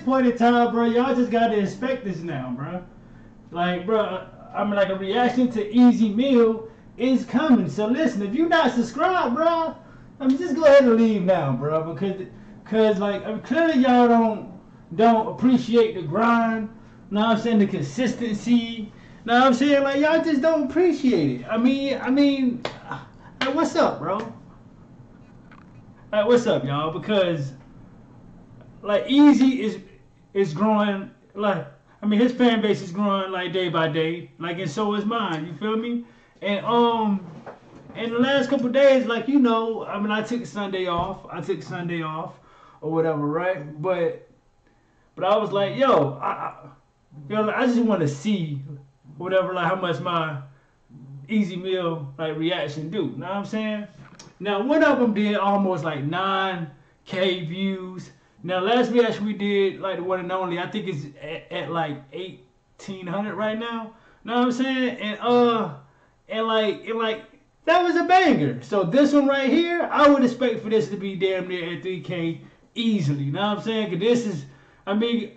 point in time, bro, y'all just gotta expect this now, bro. Like, bro, I mean, like a reaction to Ez Mil is coming. So listen, if you're not subscribed, bro, I mean, just go ahead and leave now, bro, because, cause like, I mean, clearly y'all don't don't appreciate the grind. What I'm saying? The consistency. What I'm saying? Like y'all just don't appreciate it. I mean, I mean, like, what's up, bro? Like, what's up, y'all? Because like Easy is is growing like I mean his fan base is growing like day by day, like and so is mine. You feel me? And um, in the last couple days, like you know, I mean I took Sunday off. I took Sunday off or whatever, right? But but I was like, yo, I, I you know, I just want to see whatever, like how much my Ez Mil like reaction do. Know what I'm saying? Now one of them did almost like nine k views. Now last reaction we did, like the one and only, I think it's at, at like eighteen hundred right now. Know what I'm saying? And uh, and like and like that was a banger. So this one right here, I would expect for this to be damn near at three k easily. Know what I'm saying? Cause this is, I mean.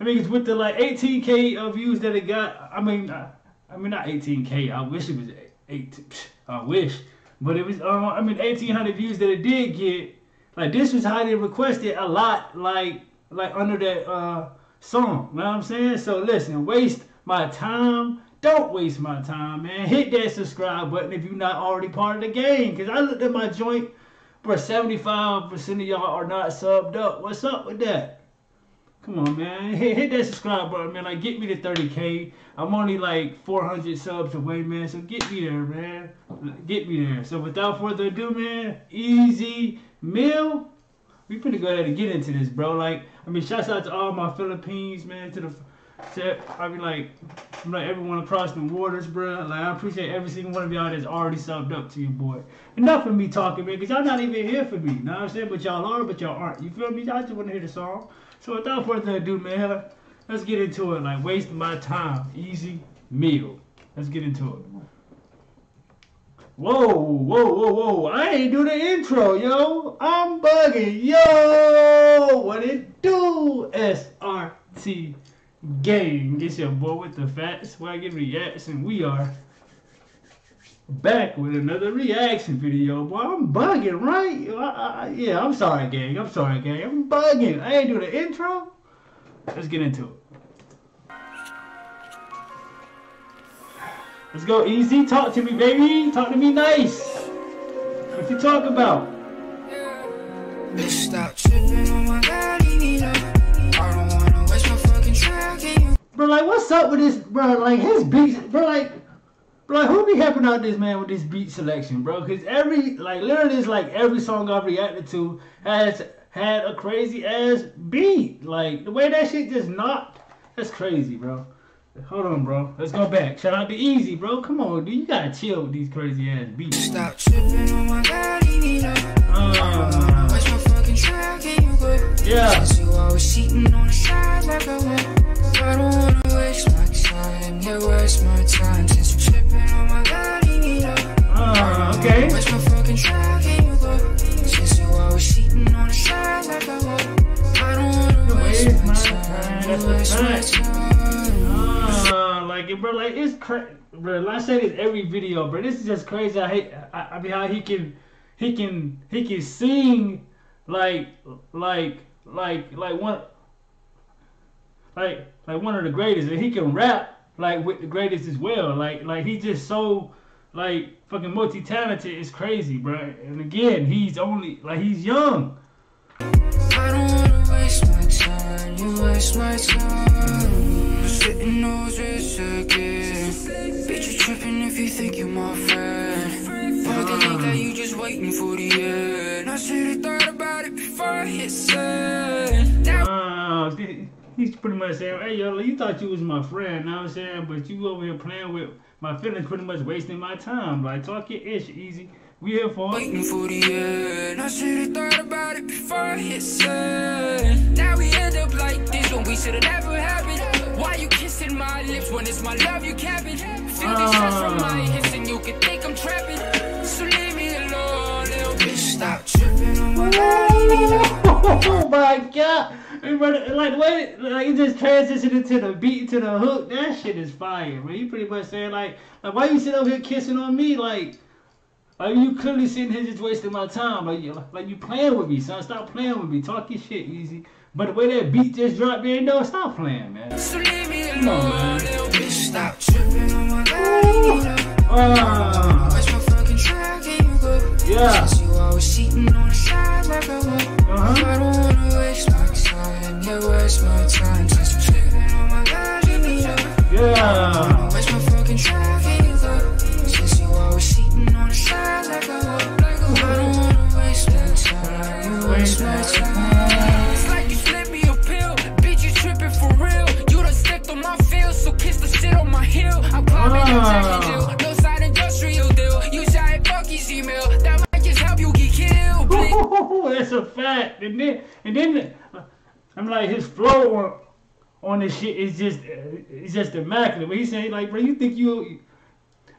I mean, it's with the like 18k of views that it got. I mean, I, I mean not 18k. I wish it was 18. I wish, but it was. Uh, I mean, 1800 views that it did get. Like this was highly requested a lot. Like like under that uh song. You know what I'm saying? So listen, waste my time. Don't waste my time, man. Hit that subscribe button if you're not already part of the game. Cause I looked at my joint, bro. 75% of y'all are not subbed up. What's up with that? Come on, man. Hit, hit that subscribe button, man. Like, get me to 30K. I'm only like 400 subs away, man. So get me there, man. Get me there. So without further ado, man, Ez Mil. We finna go ahead and get into this, bro. Like, I mean, shouts out to all my Philippines, man. To the, to, I mean, like, like everyone across the waters, bro. Like, I appreciate every single one of y'all that's already subbed up to you, boy. Enough of me talking, man, because y'all not even here for me. Know what I'm saying? But y'all are, but y'all aren't. You feel me? I just want to hear the song. So without further ado, man, let's get into it. Like wasting my time, Ez Mil. Let's get into it. Whoa, whoa, whoa, whoa! I ain't do the intro, yo. I'm bugging, yo. What it do? SRT gang. Get your boy with the fat swaggy reaction. We are back with another reaction video. Boy, I'm bugging, right? I, I, yeah, I'm sorry, gang. I'm sorry, gang. I'm bugging. I ain't do the intro. Let's get into it. Let's go easy. Talk to me, baby. Talk to me nice. What you talk about? Bro, like, what's up with this, bro? Like, his beats, bro, like, bro, like, who be helping out this man with this beat selection, bro? Because every, like, literally, it's like every song I've reacted to has had a crazy ass beat. Like, the way that shit just knocked, that's crazy, bro. Hold on, bro. Let's go back. Shout out to Easy, bro. Come on, dude. You gotta chill with these crazy ass beats. stop tripping on my body, no. Uh, Waste my fucking you go? yeah. You always cheating on the side like want. I don't wanna waste my time. Yeah, waste my time. Since you tripping on my body, no. Uh, okay. Waste my fucking time. Can you go? Since you always cheating on the side like I want. I don't wanna waste Waste my my time. time. That's a waste my time. Uh, like bro. Like it's crazy, bro. I say this every video, bro. This is just crazy. I hate. I, I mean, how he can, he can, he can sing, like, like, like, like one, like, like one of the greatest, and he can rap like with the greatest as well. Like, like he just so, like, fucking multi talented. It's crazy, bro. And again, he's only like he's young. I don't wanna waste my time, you waste my time. Sitting those wrists again. Bitch, you tripping if you think you're my friend. Fuck the that you just waiting for the end. I should've thought about it before I hit send. He's pretty much saying, hey, yo, you thought you was my friend, know what I'm saying? But you over here playing with my feelings, pretty much wasting my time. Like, talk your ish, easy. We here for it. waiting for the end. I should've thought about it before I hit send. Now we end up like this when we should've never happened. Why you kissing my lips when it's my love you capping? Feel these shots from my ah. hips and you can think I'm trapping. So leave me alone, little bitch. Stop tripping on my Oh my god! Like the way, like it just transitioned into the beat to the hook. That shit is fire, man. You pretty much saying like, like why you sit over here kissing on me? Like, like you clearly sitting here just wasting my time. Like, you, like you playing with me, son. Stop playing with me. Talk your shit easy. But the way that beat just dropped, man, no, stop playing, man. So leave me Come on, man. bitch. Stop tripping on my body. Ah, Where's my fucking track? Can you go? Yeah. Yeah. Where's my fucking track? Can you go? Since you always cheating on the side like I want. Like I want. I don't wanna waste my time. You waste my time. It's like you slipped me a pill. Bitch, you tripping for real. You done stepped on my field, so kiss the shit on my heel. I'm climbing Ah. Jack and Jill. No side industrial deal. You shot Bucky's email. That might just help you get killed. Blick. That's a fact. And then, and then, uh, I'm like his flow on, on this shit is just, uh, it's just immaculate. But he's saying like, bro, you think you?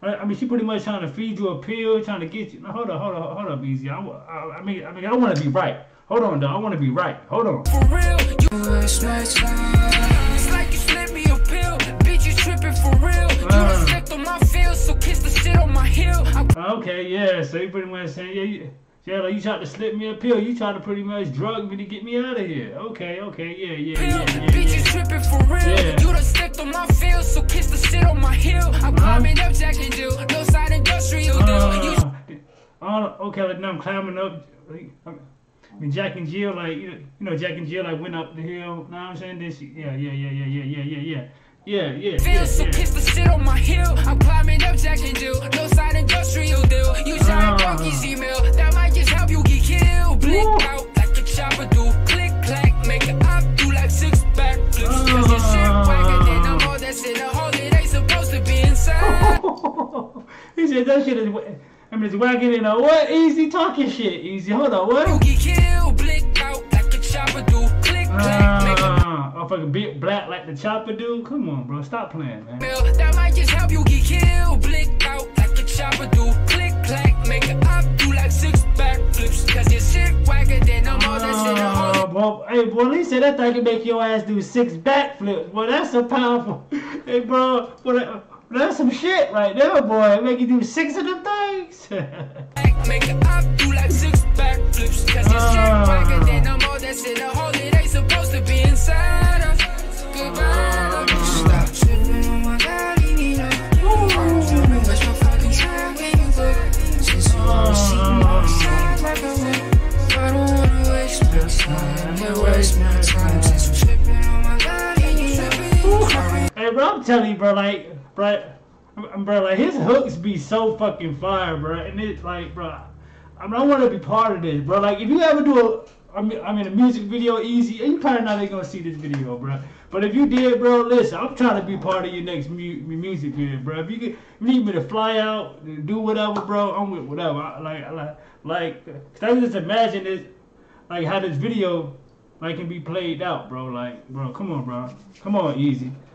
I mean, she pretty much trying to feed you a pill, trying to get you. No, hold on, hold on, hold up, easy. I, I, I mean, I mean, I want to be right. Hold on, though. I want to be right. Hold on. For real. You waste my time. It's like you slipped me a pill. Bitch, you tripping for real. You done stepped on my so kiss the shit on my heel. Okay, yeah. So you pretty much saying, yeah, you, yeah, like you tried to slip me a pill. You tried to pretty much drug me to get me out of here. Okay, okay, yeah, yeah, pill. yeah, yeah. Bitch, yeah. you tripping for real. Yeah. You done stepped on my field, so kiss the shit on my heel. I'm climbing up Jack and Jill. No side industrial deal. Uh, uh, okay, like now I'm climbing up. Like, I mean, Jack and Jill, like you know, Jack and Jill, like went up the hill. Know what I'm saying? Then she, yeah, yeah, yeah, yeah, yeah, yeah, yeah, yeah, yeah, yeah, yeah, feel, so yeah. kiss the shit on my heel. I'm climbing up Jack and Jill. No side industrial deal. You shot Ah. Bucky's email. That might just help you get killed. Blink Woo. out like a chopper do. Click clack, make it up, do like six back flips. Cause your shit wagging and I'm all that's in a hole. It ain't supposed to be inside. he said that shit is. wa- I mean, it's wagging in a what? Easy talking shit. Easy. Hold on, what? You get killed, blink out like a chopper do. Click clack, make it Ah, fucking big black like the chopper dude. Come on, bro. Stop playing, man. That might just help you get killed. Blink out like a chopper do. Click clack, make it up, do like six back flips. Cause your shit wagger than I'm all a hole. Uh, well, hey, boy, he said that thing can make your ass do six backflips. Boy, that's a powerful. Hey, bro, boy, that's some shit right there, boy. Make you do six of them things. Make it up, do like six back flips. Cause your shit wagger than I'm all that's in telling you, bro, like, bro, bro, like his hooks be so fucking fire, bro, and it's like, bro, I, I want to be part of this, bro. Like, if you ever do a, I mean, I mean, a music video easy, and you probably not even gonna see this video, bro. But if you did, bro, listen, I'm trying to be part of your next mu- music video, bro. If you, if you need me to fly out, do whatever, bro, I'm with whatever. I, like, I, like, like, cause I just imagine this, like how this video, like, can be played out, bro. Like, bro, come on, bro, come on, easy,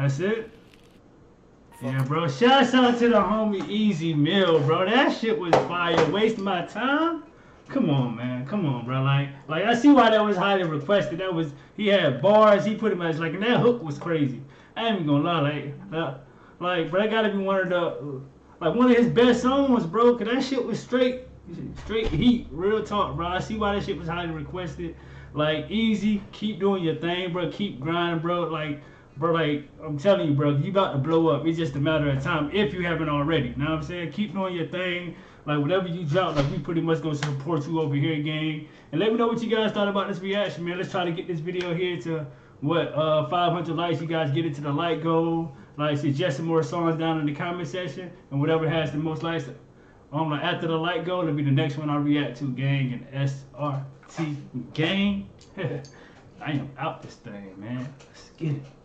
That's it. Yeah, bro. Shout out to the homie Ez Mil, bro. That shit was fire. Wasting my time. Come on, man. Come on, bro. Like, like I see why that was highly requested. That was he had bars. He pretty much like, and that hook was crazy. I ain't even gonna lie. Like, like, like bro, that gotta be one of the like one of his best songs, bro. Cause that shit was straight, straight heat. Real talk, bro. I see why that shit was highly requested. Like, easy. Keep doing your thing, bro. Keep grinding, bro. Like. Bro, like I'm telling you, bro, you about to blow up. It's just a matter of time if you haven't already. Know what I'm saying? Keep doing your thing. Like whatever you drop, like we pretty much gonna support you over here, gang. And let me know what you guys thought about this reaction, man. Let's try to get this video here to what uh 500 likes. You guys get it to the like goal. Like suggest some more songs down in the comment section, and whatever has the most likes, I'm like, after the light go, it'll be the next one I react to, gang, and SRT gang. I am out this thing, man. Let's get it.